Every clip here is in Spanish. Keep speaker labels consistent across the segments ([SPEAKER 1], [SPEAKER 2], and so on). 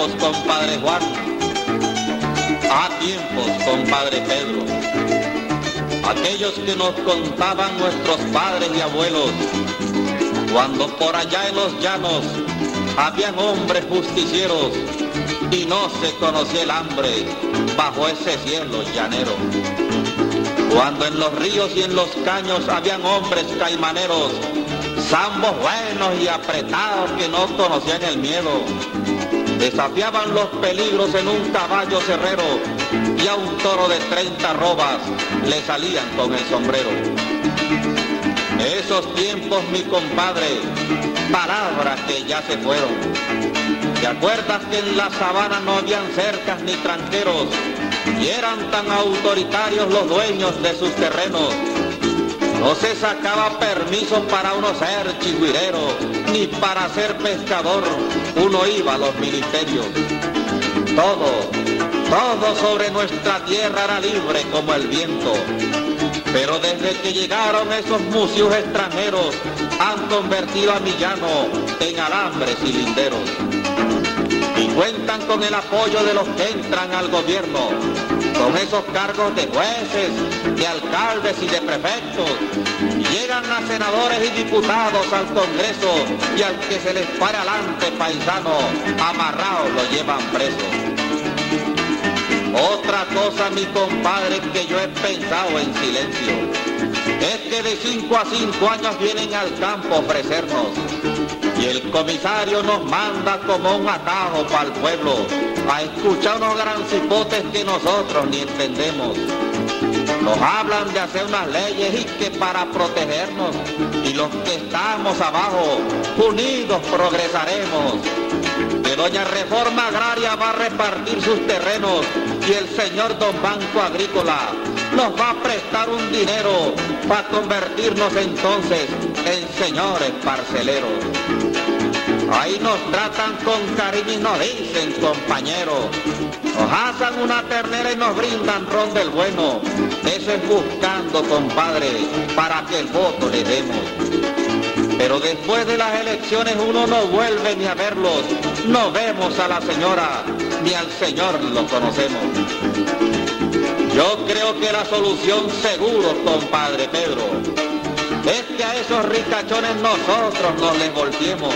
[SPEAKER 1] tiempos, compadre Juan, a tiempos, compadre Pedro, aquellos que nos contaban nuestros padres y abuelos, cuando por allá en los llanos habían hombres justicieros y no se conocía el hambre bajo ese cielo llanero. Cuando en los ríos y en los caños habían hombres caimaneros, zambos buenos y apretados que no conocían el miedo desafiaban los peligros en un caballo cerrero y a un toro de 30 robas le salían con el sombrero. Esos tiempos, mi compadre, palabras que ya se fueron. ¿Te acuerdas que en la sabana no habían cercas ni tranqueros y eran tan autoritarios los dueños de sus terrenos? No se sacaba permiso para uno ser chigüirero, ni para ser pescador uno iba a los ministerios. Todo, todo sobre nuestra tierra era libre como el viento. Pero desde que llegaron esos museos extranjeros, han convertido a Millano en alambres y linderos. Y cuentan con el apoyo de los que entran al gobierno, con esos cargos de jueces, de alcaldes y de prefectos. Llegan a senadores y diputados al Congreso y al que se les pare adelante paisano, amarrados lo llevan preso. Otra cosa, mi compadre, que yo he pensado en silencio, es que de 5 a 5 años vienen al campo a ofrecernos y el comisario nos manda como un atajo para el pueblo a escuchar unos gran cipotes que nosotros ni entendemos. Nos hablan de hacer unas leyes y que para protegernos y los que estamos abajo, unidos progresaremos. Que doña Reforma Agraria va a repartir sus terrenos y el señor Don Banco Agrícola nos va a prestar un dinero para convertirnos entonces en señores parceleros. Ahí nos tratan con cariño y nos dicen compañeros. Nos asan una ternera y nos brindan ron del bueno. Eso es buscando, compadre, para que el voto le demos. Pero después de las elecciones uno no vuelve ni a verlos. No vemos a la señora ni al señor lo conocemos. Yo creo que la solución seguro, compadre Pedro, es que a esos ricachones nosotros nos les volteemos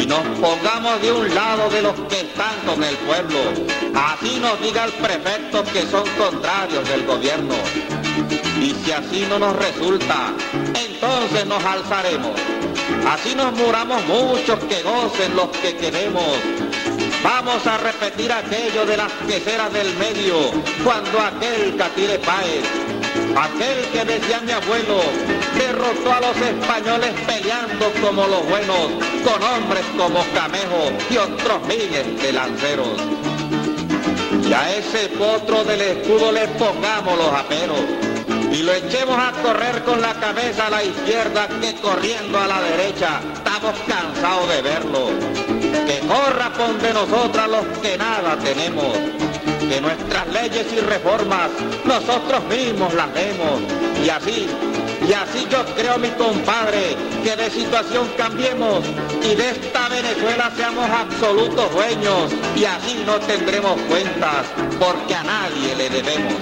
[SPEAKER 1] y nos pongamos de un lado de los que están con el pueblo. Así nos diga el prefecto que son contrarios del gobierno. Y si así no nos resulta, entonces nos alzaremos. Así nos muramos muchos que gocen los que queremos. Vamos a repetir aquello de las queseras del medio, cuando aquel Catire Páez, aquel que decía mi abuelo, derrotó a los españoles peleando como los buenos, con hombres como Camejo y otros miles de lanceros. Y a ese potro del escudo le pongamos los aperos y lo echemos a correr con la cabeza a la izquierda que corriendo a la derecha. Estamos cansados de verlo. Que corra de nosotras los que nada tenemos. Que nuestras leyes y reformas nosotros mismos las vemos. Y así, y así yo creo, mi compadre, que de situación cambiemos y de esta Venezuela seamos absolutos dueños. Y así no tendremos cuentas porque a nadie le debemos.